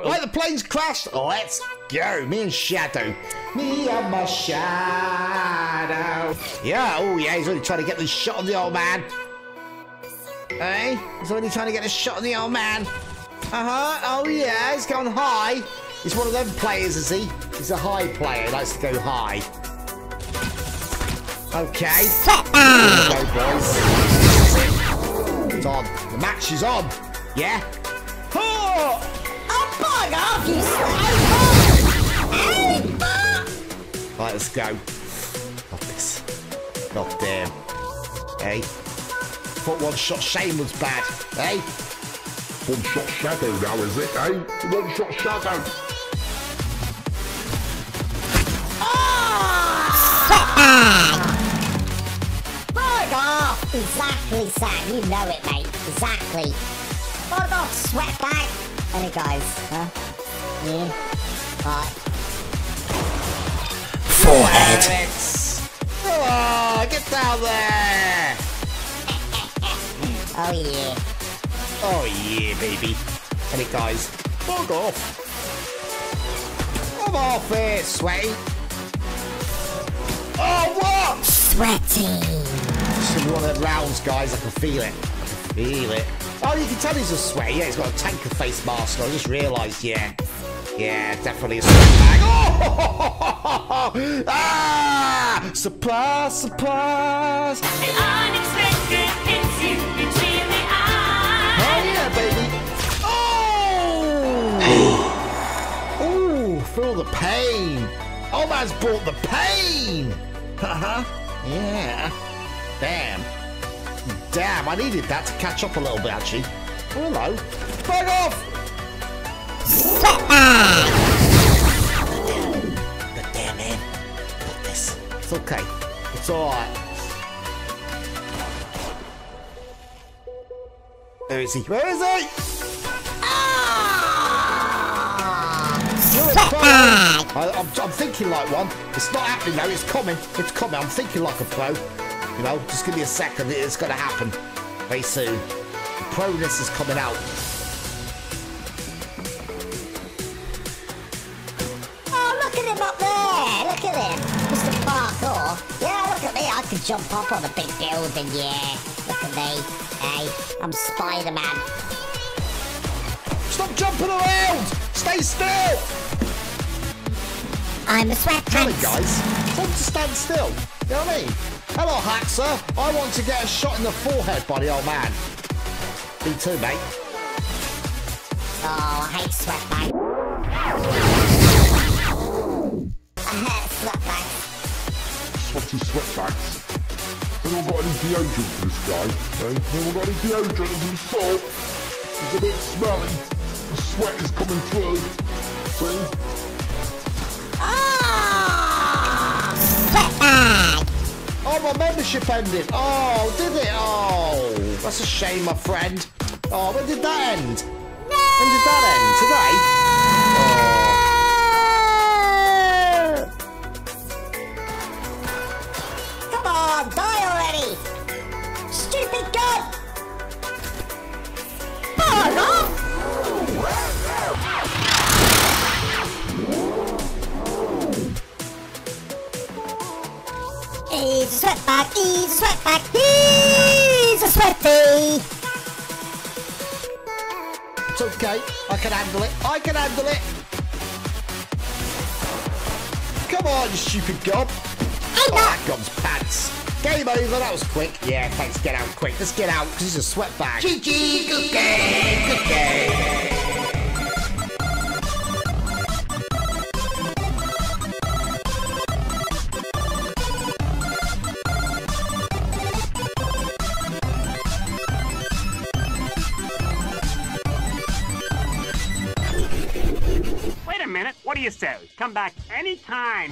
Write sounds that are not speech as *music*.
Right, the plane's crashed. Let's go. Me and Shadow. Me and my Shadow. Yeah, oh yeah, he's really trying to get the shot on the old man. Hey, he's only trying to get a shot on the old man. Uh-huh, oh yeah, he's going high. He's one of them players, is he? He's a high player, he likes to go high. Okay. Go, boys. It's on. The match is on. Yeah? Oh! Bug off, you! Right, let's go. Not this. Not there. Hey. Thought one shot Shane was bad. Hey. One shot shadow now, is it, eh? One shot shadow. Off! Exactly, Sam. You know it, mate. Exactly. Bug off, sweatbag! Any guys, huh? Yeah? Alright. Forehead. Oh, get down there. Oh, yeah. Oh, yeah, baby. Any guys. Bug off. Come off it, sweaty. Oh, what? Sweaty. This is one of the rounds, guys. I can feel it. I can feel it. Oh, you can tell he's a sweaty. Yeah, he's got a tanker face mask on. I just realised, yeah. Yeah, definitely a sweat bag. Oh! *laughs* ah! Surprise, surprise. Unexpected hits you between the eyes. Oh, yeah, baby. Oh! Ooh, feel the pain. Oh, man's brought the pain. *laughs* Uh-huh. Yeah. Damn. Damn, I needed that to catch up a little bit, actually. Oh, hello. Bug off! But damn, man. Got this. It's okay. It's alright. Where is he? Where is he? Ah! I, I'm, I'm thinking like one. It's not happening though. It's coming. It's coming. I'm thinking like a pro. You know, just give me a second. It's going to happen very soon. The proness is coming out. Oh, look at him up there! Look at him! Mr. Parkour. Yeah, look at me. I can jump up on a big building, yeah. Look at me. Hey, I'm Spider-Man. Stop jumping around! Stay still! I'm a sweatpants. guys. Tell them to stand still. You know what I mean? Hello, Haxer. I want to get a shot in the forehead by the old man. Me too, mate. Oh, I hate sweatpants. I hate sweatpants. Sweaty sweatbags. Anyone got any deodorant for this guy? Eh? Anyone got any deodorant of some sort? He's a bit smelly. The sweat is coming through. See? My membership ended. Oh, did it? Oh, that's a shame, my friend. Oh, when did that end? When did that He's a sweatbag, he's a sweatbag, he's a sweaty! It's okay. I can handle it. I can handle it. Come on, you stupid gob. Oh, that gob's pants. Game over. That was quick. Yeah, thanks. Get out quick. Let's get out because it's a sweat bag. GG. Good game. Good game. What do you say? Come back anytime.